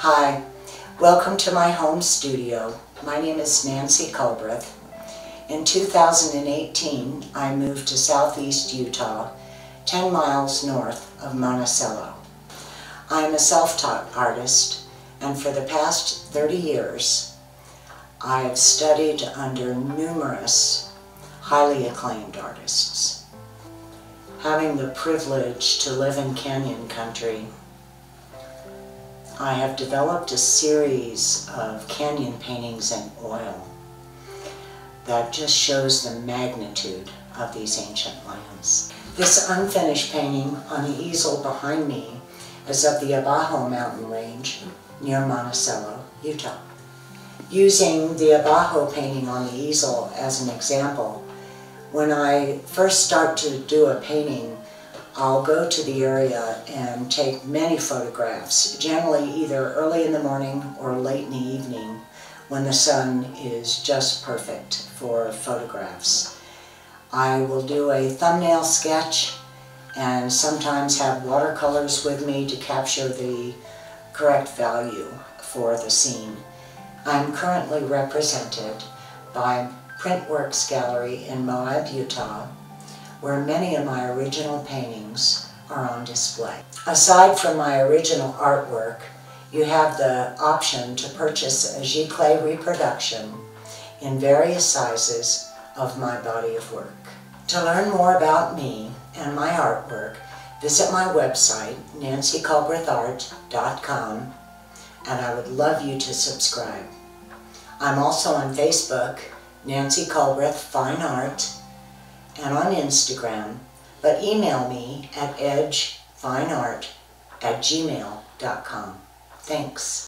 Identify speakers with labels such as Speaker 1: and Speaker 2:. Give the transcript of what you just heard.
Speaker 1: Hi, welcome to my home studio. My name is Nancye Culbreath. In 2018, I moved to southeast Utah, 10 miles north of Monticello. I am a self-taught artist, and for the past 30 years, I have studied under numerous highly acclaimed artists. Having the privilege to live in canyon country, I have developed a series of canyon paintings in oil that just shows the magnitude of these ancient lands. This unfinished painting on the easel behind me is of the Abajo mountain range near Monticello, Utah. Using the Abajo painting on the easel as an example, when I first start to do a painting, I'll go to the area and take many photographs, generally either early in the morning or late in the evening when the sun is just perfect for photographs. I will do a thumbnail sketch and sometimes have watercolors with me to capture the correct value for the scene. I'm currently represented by Printworks Gallery in Moab, Utah, where many of my original paintings are on display. Aside from my original artwork, you have the option to purchase a giclée reproduction in various sizes of my body of work. To learn more about me and my artwork, visit my website, nancyculbrethart.com, and I would love you to subscribe. I'm also on Facebook, Nancye Culbreath Fine Art, and on Instagram, but email me at edgefineart at gmail.com. Thanks.